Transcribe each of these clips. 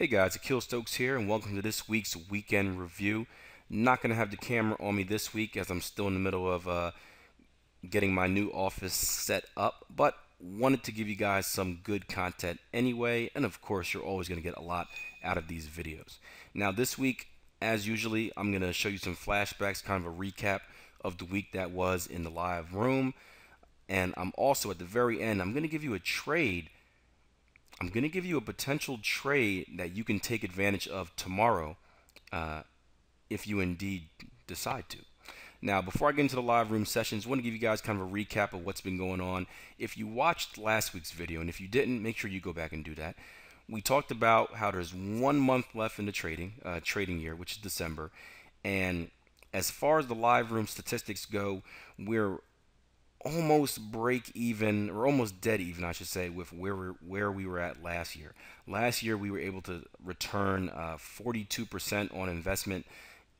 Hey guys, Akil Stokes here, and welcome to this week's weekend review. Not going to have the camera on me this week as I'm still in the middle of uh, getting my new office set up, but wanted to give you guys some good content anyway, and of course, you're always going to get a lot out of these videos. Now, this week, as usually, I'm going to show you some flashbacks, kind of a recap of the week that was in the live room, and I'm also at the very end, I'm going to give you a trade I'm going to give you a potential trade that you can take advantage of tomorrow uh, if you indeed decide to. Now, before I get into the live room sessions, I want to give you guys kind of a recap of what's been going on. If you watched last week's video, and if you didn't, make sure you go back and do that. We talked about how there's one month left in the trading uh, trading year, which is December, and as far as the live room statistics go, we're almost break even or almost dead even I should say with where we where we were at last year. Last year we were able to return 42% uh, on investment.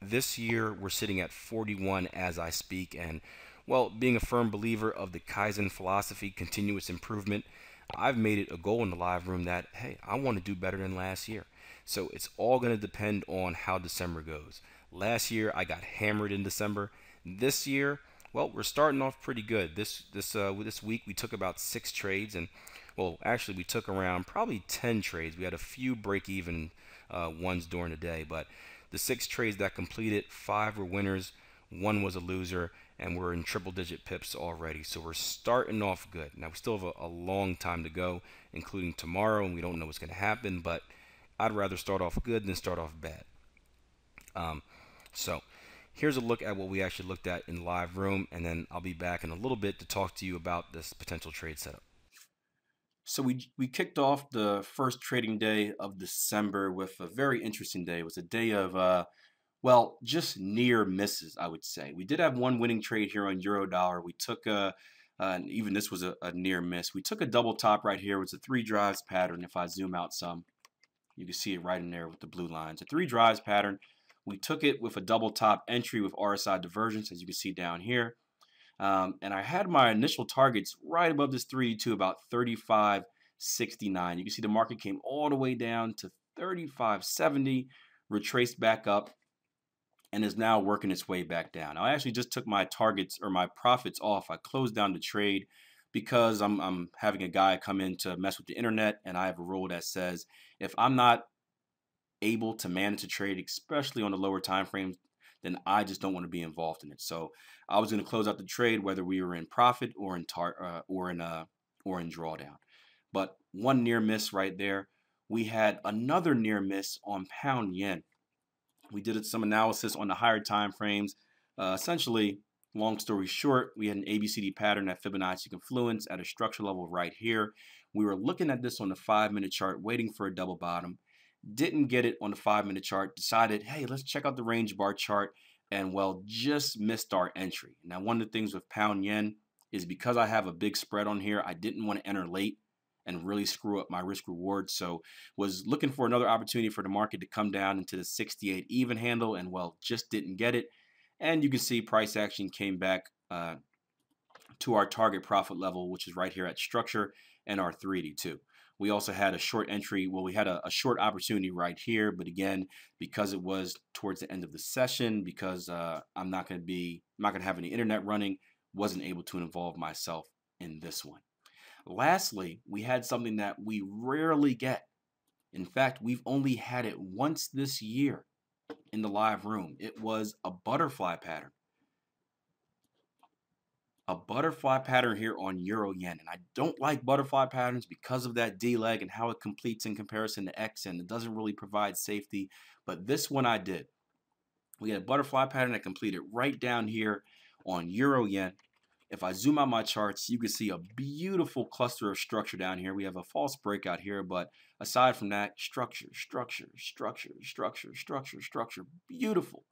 This year we're sitting at 41 as I speak and well being a firm believer of the Kaizen philosophy continuous improvement I've made it a goal in the live room that hey I want to do better than last year. So it's all going to depend on how December goes. Last year I got hammered in December. This year well, we're starting off pretty good. This this uh, this week we took about six trades, and well, actually we took around probably ten trades. We had a few break-even uh, ones during the day, but the six trades that completed, five were winners, one was a loser, and we're in triple-digit pips already. So we're starting off good. Now we still have a, a long time to go, including tomorrow, and we don't know what's going to happen. But I'd rather start off good than start off bad. Um, so here's a look at what we actually looked at in live room and then I'll be back in a little bit to talk to you about this potential trade setup. So we we kicked off the first trading day of December with a very interesting day. It was a day of uh, well, just near misses, I would say. We did have one winning trade here on Euro Dollar. We took a uh, and even this was a, a, near miss. We took a double top right here. It was a three drives pattern. If I zoom out some, you can see it right in there with the blue lines. A three drives pattern. We took it with a double top entry with RSI divergence, as you can see down here. Um, and I had my initial targets right above this 3 to about 35.69. You can see the market came all the way down to 35.70, retraced back up, and is now working its way back down. I actually just took my targets or my profits off. I closed down the trade because I'm, I'm having a guy come in to mess with the internet, and I have a rule that says if I'm not able to manage a trade, especially on the lower time frames, then I just don't want to be involved in it. So I was going to close out the trade whether we were in profit or in tar uh, or in uh, or in drawdown. But one near miss right there. We had another near miss on pound yen. We did some analysis on the higher time frames. Uh, essentially, long story short, we had an ABCD pattern at Fibonacci confluence at a structure level right here. We were looking at this on the five minute chart, waiting for a double bottom didn't get it on the five minute chart, decided, hey, let's check out the range bar chart, and well, just missed our entry. Now, one of the things with pound yen is because I have a big spread on here, I didn't want to enter late and really screw up my risk reward. So was looking for another opportunity for the market to come down into the 68 even handle and well, just didn't get it. And you can see price action came back uh, to our target profit level, which is right here at structure and our 382. We also had a short entry. Well, we had a, a short opportunity right here, but again, because it was towards the end of the session, because uh, I'm not going to be, I'm not going to have any internet running, wasn't able to involve myself in this one. Lastly, we had something that we rarely get. In fact, we've only had it once this year in the live room. It was a butterfly pattern a butterfly pattern here on Euro Yen. And I don't like butterfly patterns because of that D leg and how it completes in comparison to X and it doesn't really provide safety. But this one I did. We had a butterfly pattern that completed right down here on Euro Yen. If I zoom out my charts, you can see a beautiful cluster of structure down here. We have a false breakout here, but aside from that, structure, structure, structure, structure, structure, structure, beautiful.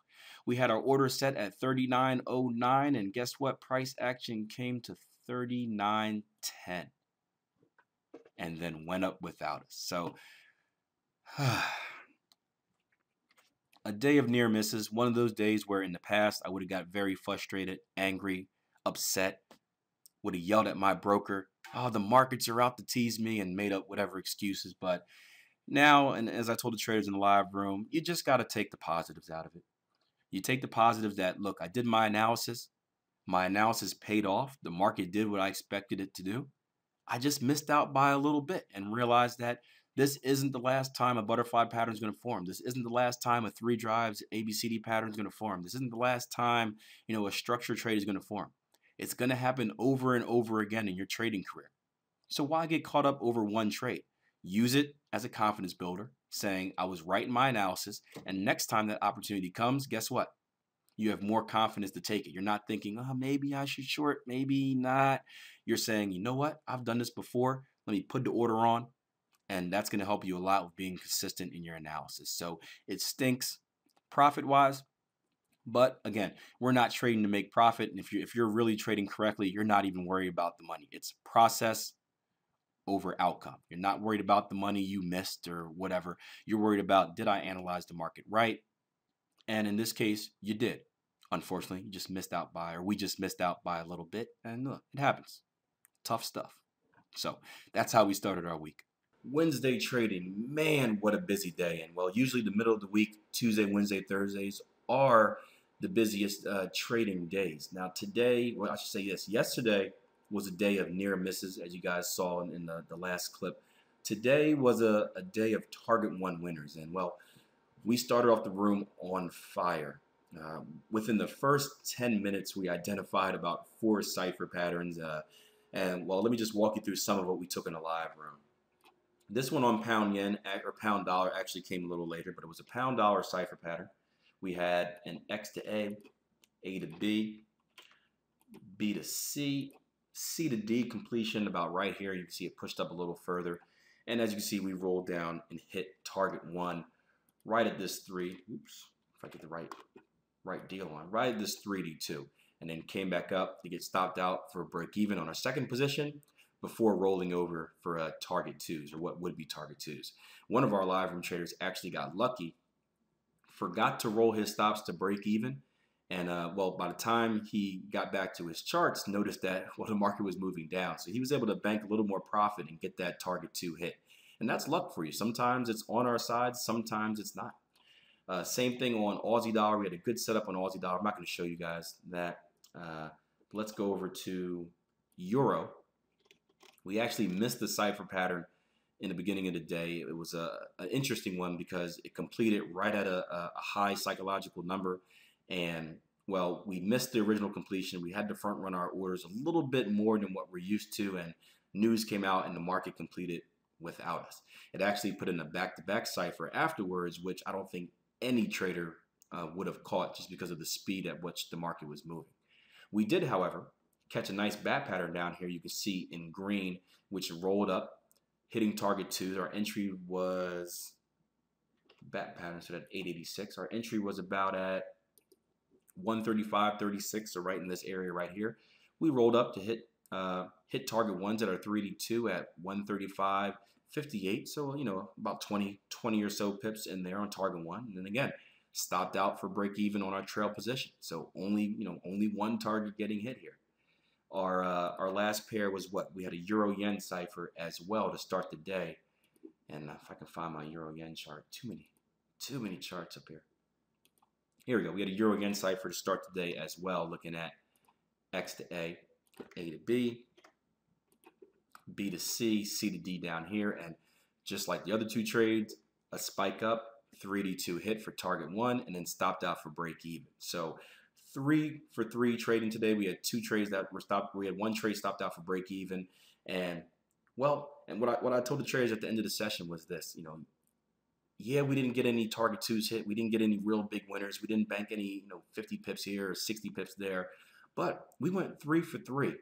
We had our order set at 39.09 and guess what? Price action came to 39.10 and then went up without us. So a day of near misses, one of those days where in the past I would have got very frustrated, angry, upset, would have yelled at my broker, oh, the markets are out to tease me and made up whatever excuses. But Now, and as I told the traders in the live room, you just got to take the positives out of it. You take the positives that, look, I did my analysis. My analysis paid off. The market did what I expected it to do. I just missed out by a little bit and realized that this isn't the last time a butterfly pattern is going to form. This isn't the last time a three drives ABCD pattern is going to form. This isn't the last time, you know, a structure trade is going to form. It's going to happen over and over again in your trading career. So why get caught up over one trade? Use it as a confidence builder, saying, I was right in my analysis. And next time that opportunity comes, guess what? You have more confidence to take it. You're not thinking, oh, maybe I should short, maybe not. You're saying, you know what? I've done this before. Let me put the order on. And that's going to help you a lot with being consistent in your analysis. So it stinks profit wise. But again, we're not trading to make profit. And if you're, if you're really trading correctly, you're not even worried about the money. It's process over outcome. You're not worried about the money you missed or whatever. You're worried about did I analyze the market right? And in this case, you did. Unfortunately, you just missed out by, or we just missed out by a little bit. And look, it happens. Tough stuff. So that's how we started our week. Wednesday trading, man, what a busy day. And well, usually the middle of the week, Tuesday, Wednesday, Thursdays are the busiest uh, trading days. Now, today, well, I should say this, yesterday was a day of near misses, as you guys saw in, in the, the last clip. Today was a, a day of target one winners. And well, we started off the room on fire. Um, within the first 10 minutes, we identified about four cipher patterns. Uh, and well, let me just walk you through some of what we took in the live room. This one on pound yen or pound dollar actually came a little later, but it was a pound dollar cipher pattern. We had an X to A, A to B, B to C, C to D completion about right here. You can see it pushed up a little further. And as you can see, we rolled down and hit target one right at this three. Oops, if I get the right right deal on, right at this 382. And then came back up to get stopped out for a break even on our second position before rolling over for a target twos or what would be target twos. One of our live room traders actually got lucky forgot to roll his stops to break even. And uh, well, by the time he got back to his charts, noticed that well the market was moving down, so he was able to bank a little more profit and get that target two hit. And that's luck for you. Sometimes it's on our side, sometimes it's not. Uh, same thing on Aussie dollar. We had a good setup on Aussie dollar. I'm not going to show you guys that. Uh, let's go over to euro. We actually missed the cipher pattern in the beginning of the day. It was a, an interesting one because it completed right at a, a high psychological number. And well, we missed the original completion. We had to front run our orders a little bit more than what we're used to. And news came out and the market completed without us. It actually put in a back to back cipher afterwards, which I don't think any trader uh, would have caught just because of the speed at which the market was moving. We did, however, catch a nice bat pattern down here. You can see in green, which rolled up hitting target twos. Our entry was bat pattern so at 886. Our entry was about at 135.36, so right in this area right here. We rolled up to hit uh, hit target ones at our 382 at 135.58. So, you know, about 20, 20 or so pips in there on target one. And then again, stopped out for break even on our trail position. So only, you know, only one target getting hit here. Our uh, our last pair was what we had a euro yen cipher as well to start the day. And if I can find my euro yen chart, too many, too many charts up here. Here we go. We had a euro yen cipher to start the day as well, looking at X to A, A to B, B to C, C to D down here, and just like the other two trades, a spike up, 382 hit for target one, and then stopped out for break even. So three for three trading today. We had two trades that were stopped. We had one trade stopped out for break even. And well, and what I what I told the traders at the end of the session was this, you know, yeah, we didn't get any target twos hit. We didn't get any real big winners. We didn't bank any, you know, 50 pips here or 60 pips there. But we went three for three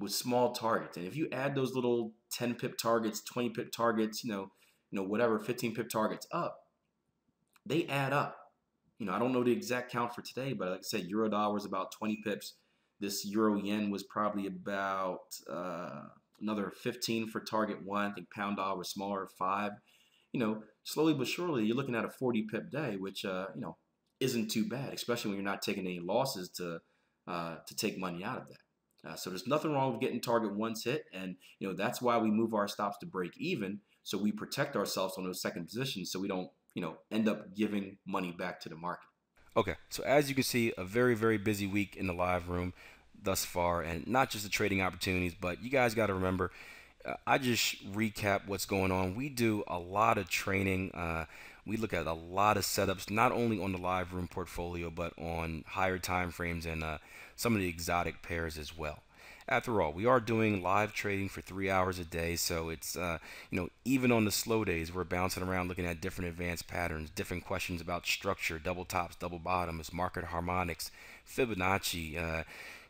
with small targets. And if you add those little 10 pip targets, 20 pip targets, you know, you know, whatever, 15 pip targets up, they add up you know, I don't know the exact count for today, but like I said, euro dollar was about 20 pips. This euro yen was probably about uh, another 15 for target one. I think pound dollar was smaller, five. You know, slowly but surely, you're looking at a 40 pip day, which uh, you know isn't too bad, especially when you're not taking any losses to uh, to take money out of that. Uh, so there's nothing wrong with getting target once hit, and you know that's why we move our stops to break even So we protect ourselves on those second positions so we don't, you know, end up giving money back to the market. Okay, so as you can see, a very, very busy week in the live room thus far, and not just the trading opportunities, but you guys got to remember, I just recap what's going on. We do a lot of training. Uh, we look at a lot of setups, not only on the live room portfolio, but on higher time frames and uh, some of the exotic pairs as well. After all, we are doing live trading for three hours a day, so it's uh, you know even on the slow days we're bouncing around looking at different advanced patterns, different questions about structure, double tops, double bottoms, market harmonics, Fibonacci, uh,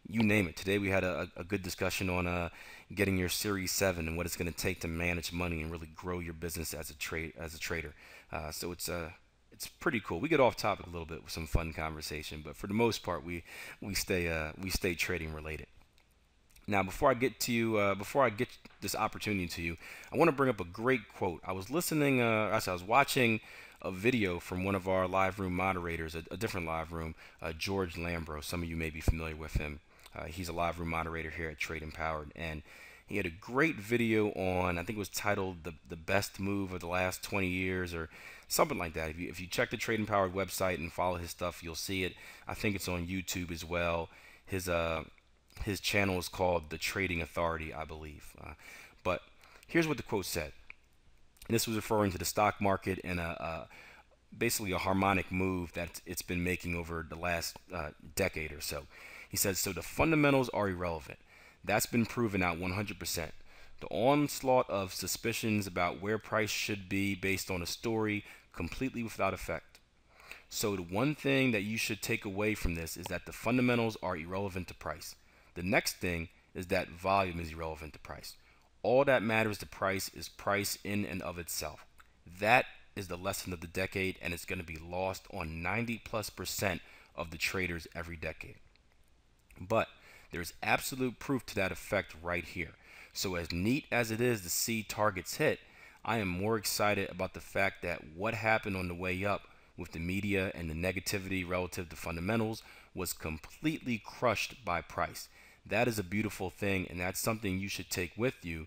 you name it. Today we had a, a good discussion on uh, getting your Series 7 and what it's going to take to manage money and really grow your business as a trade as a trader. Uh, so it's uh, it's pretty cool. We get off topic a little bit with some fun conversation, but for the most part, we we stay uh, we stay trading related. Now, before I get to you, uh, before I get this opportunity to you, I want to bring up a great quote. I was listening, uh, I was watching a video from one of our live room moderators, a, a different live room, uh, George Lambro. Some of you may be familiar with him. Uh, he's a live room moderator here at Trade Empowered, and he had a great video on. I think it was titled "the the best move of the last 20 years" or something like that. If you if you check the Trade Empowered website and follow his stuff, you'll see it. I think it's on YouTube as well. His uh his channel is called the Trading Authority, I believe. Uh, but here's what the quote said. And this was referring to the stock market and a, a basically a harmonic move that it's been making over the last uh, decade or so. He says, so the fundamentals are irrelevant. That's been proven out 100%. The onslaught of suspicions about where price should be based on a story completely without effect. So the one thing that you should take away from this is that the fundamentals are irrelevant to price. The next thing is that volume is irrelevant to price. All that matters to price is price in and of itself. That is the lesson of the decade, and it's going to be lost on 90 plus percent of the traders every decade. But there's absolute proof to that effect right here. So, as neat as it is to see targets hit, I am more excited about the fact that what happened on the way up with the media and the negativity relative to fundamentals was completely crushed by price. That is a beautiful thing, and that's something you should take with you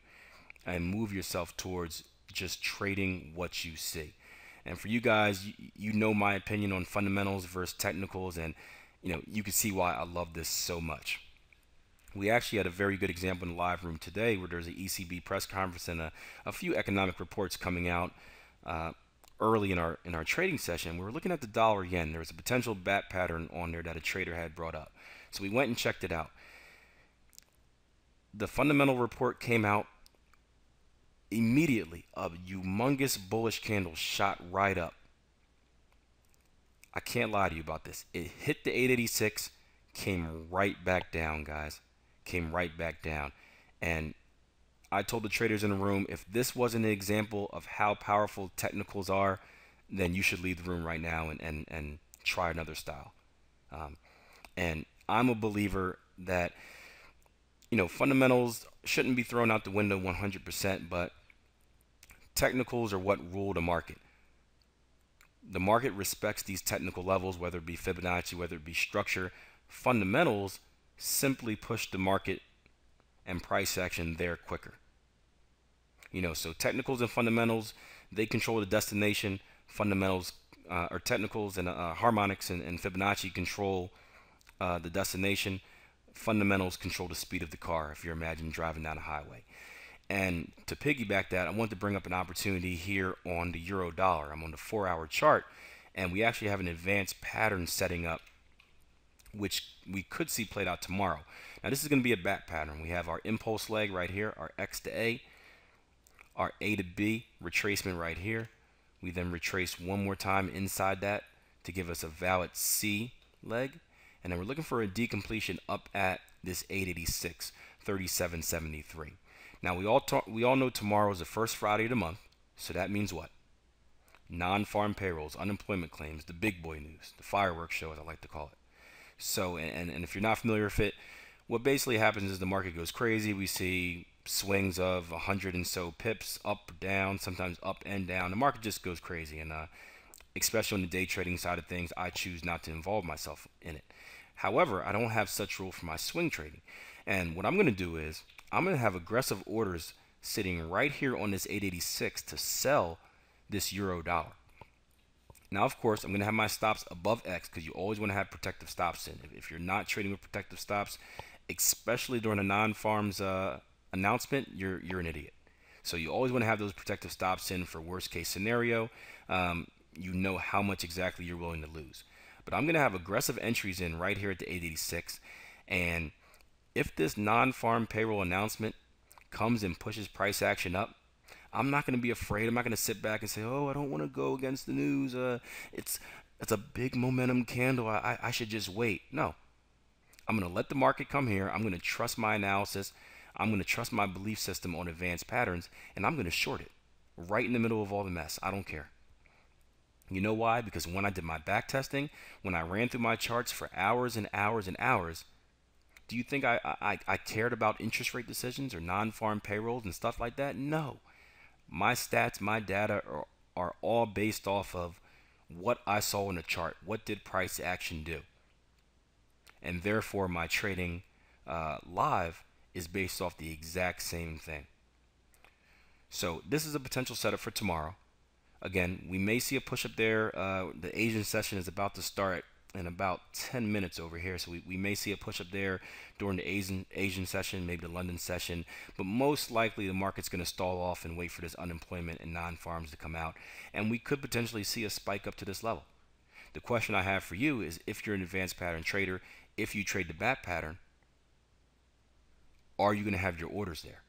and move yourself towards just trading what you see. And for you guys, you, know my opinion on fundamentals versus technicals, and you know you can see why I love this so much. We actually had a very good example in the live room today, where there's an ECB press conference and a, a few economic reports coming out uh, early in our in our trading session. We were looking at the dollar yen. There was a potential bat pattern on there that a trader had brought up, so we went and checked it out the fundamental report came out immediately a humongous bullish candle shot right up i can't lie to you about this. It hit the 886 came right back down guys. Came right back down. And i told the traders in the room if this wasn't an example of how powerful technicals are then you should leave the room right now and and, and try another style. Um, and i'm a believer that you know, fundamentals shouldn't be thrown out the window 100%, but technicals are what rule the market. The market respects these technical levels, whether it be Fibonacci, whether it be structure. Fundamentals simply push the market and price action there quicker. You know, so technicals and fundamentals, they control the destination. Fundamentals uh, or technicals and uh, harmonics and, and, Fibonacci control uh, the destination fundamentals control the speed of the car if you're imagining driving down a highway. And to piggyback that, I want to bring up an opportunity here on the euro dollar. I'm on the four hour chart, and we actually have an advanced pattern setting up, which we could see played out tomorrow. Now, this is going to be a bat pattern. We have our impulse leg right here, our X to A, our A to B retracement right here. We then retrace one more time inside that to give us a valid C leg and then we're looking for a D completion up at this 886 3773 now we all we all know tomorrow is the first friday of the month so that means what? Non-farm payrolls unemployment claims the big boy news the fireworks show as i like to call it. So and, and if you're not familiar with it what basically happens is the market goes crazy. We see swings of 100 and so pips up down sometimes up and down. The market just goes crazy and uh, especially on the day trading side of things i choose not to involve myself in it. However, I don't have such rule for my swing trading. And what I'm going to do is I'm going to have aggressive orders sitting right here on this 886 to sell this euro dollar. Now, of course, I'm going to have my stops above X because you always want to have protective stops in. If you're not trading with protective stops, especially during a non-farms uh, announcement, you're you're an idiot. So you always want to have those protective stops in for worst case scenario. Um, you know how much exactly you're willing to lose. But I'm going to have aggressive entries in right here at the 886. And if this non-farm payroll announcement comes and pushes price action up, I'm not going to be afraid. I'm not going to sit back and say, "Oh, I don't want to go against the news. Uh, it's it's a big momentum candle. I, I should just wait." No, I'm going to let the market come here. I'm going to trust my analysis. I'm going to trust my belief system on advanced patterns, and I'm going to short it right in the middle of all the mess. I don't care. You know why? Because when I did my back testing, when I ran through my charts for hours and hours and hours, do you think I, I, I cared about interest rate decisions or non farm payrolls and stuff like that? No. My stats, my data are, are all based off of what I saw in the chart. What did price action do? And therefore, my trading uh, live is based off the exact same thing. So this is a potential setup for tomorrow. Again, we may see a push up there. Uh, the Asian session is about to start in about 10 minutes over here. So we, we may see a push up there during the Asian, Asian session, maybe the London session. But most likely the market's going to stall off and wait for this unemployment and non-farms to come out. And we could potentially see a spike up to this level. The question I have for you is if you're an advanced pattern trader, if you trade the bat pattern, are you going to have your orders there?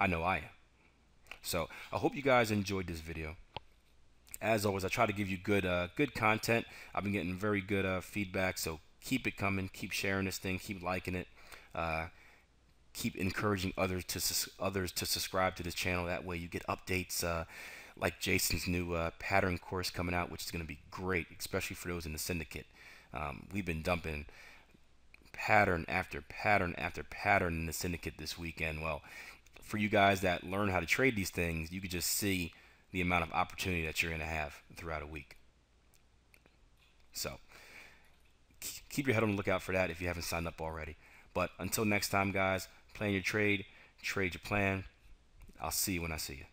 I know I am. So I hope you guys enjoyed this video as always, I try to give you good uh, good content. I've been getting very good uh, feedback, so keep it coming. Keep sharing this thing. Keep liking it. Uh, keep encouraging others to others to subscribe to this channel. That way, you get updates uh, like Jason's new uh, pattern course coming out, which is going to be great, especially for those in the syndicate. Um, we've been dumping pattern after pattern after pattern in the syndicate this weekend. Well, for you guys that learn how to trade these things, you could just see the amount of opportunity that you're going to have throughout a week. So keep your head on the lookout for that if you haven't signed up already. But until next time, guys, plan your trade, trade your plan. I'll see you when I see you.